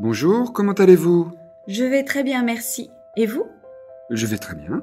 Bonjour, comment allez-vous? Je vais très bien, merci. Et vous? Je vais très bien.